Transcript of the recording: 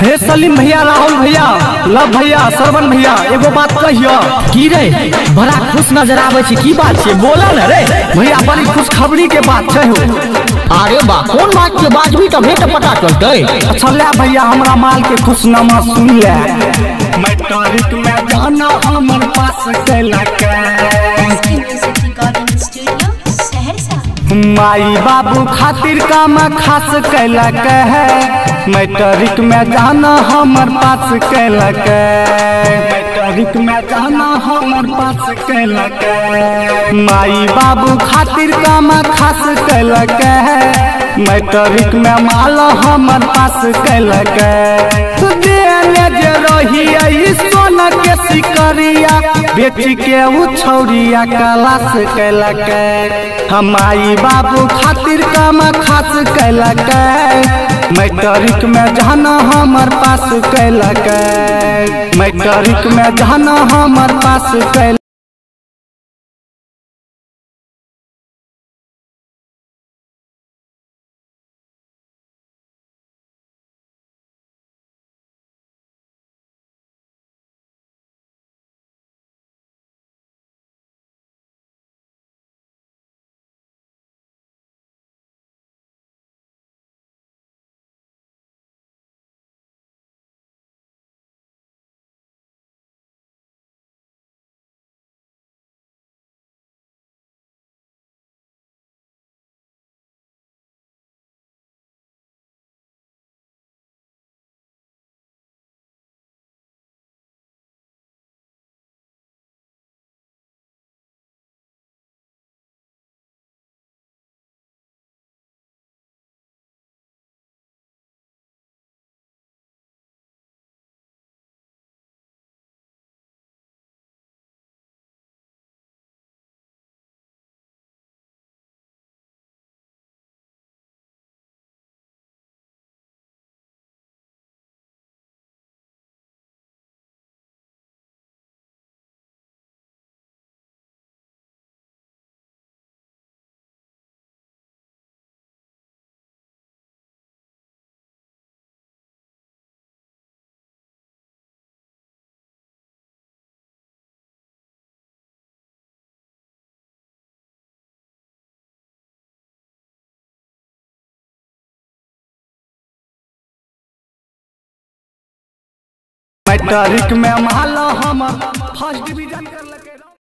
हे सलीम भैया राहुल भैया लव भैया श्रवण भैया एगो बात कहियो। की रे बड़ा खुश नज़र आवे छै की बात छै? बोला न रे। भैया बड़ी खुशखबरी के बात छै हो अरे बा कोन बात के बाजबी तभे त पता चलतै अच्छा ले भैया हमरा माल के खुशनामा सुन ले मैट्रिक में जाना हमर पास कैलक Risky माई बाबू खातिर काम खास कैलक है। मैट्रिक में जाना हमर पास कैलक मैट्रिक में जाना हमर पास कैलक माई बाबू खातिर काम खास कैलक है। मैट्रिक में माल हमर पास कैलक रही सोना के सिकरिया बेच के वो छौरिया कलास कैलक हमाई बाबू खातिर कम खास कैलक मैट्रिक में जाना हमार पास कैलक मैट्रिक में जाना हमार पास कैल मैट्रिक में माला हम। फ़र्स्ट